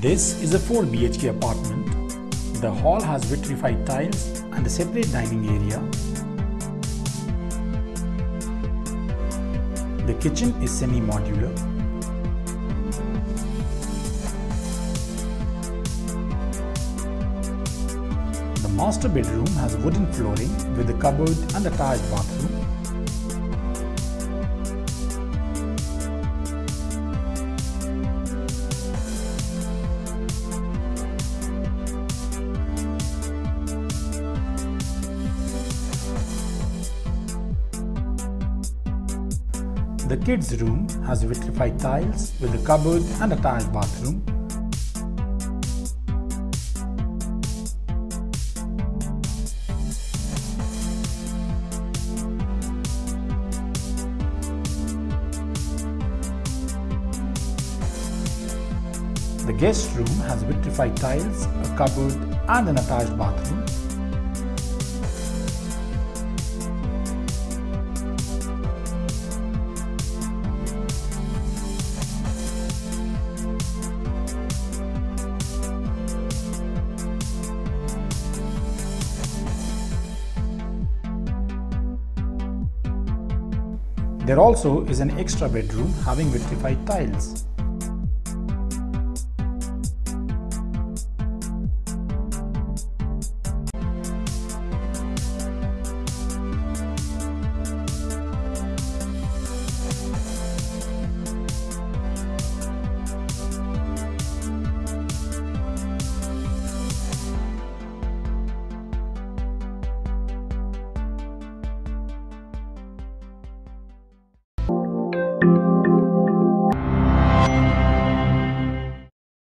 This is a 4 BHK apartment. The hall has vitrified tiles and a separate dining area. The kitchen is semi-modular. The master bedroom has wooden flooring with a cupboard and attached bathroom. The kids' room has vitrified tiles with a cupboard and a tiled bathroom. The guest room has vitrified tiles, a cupboard and an attached bathroom. There also is an extra bedroom having vitrified tiles.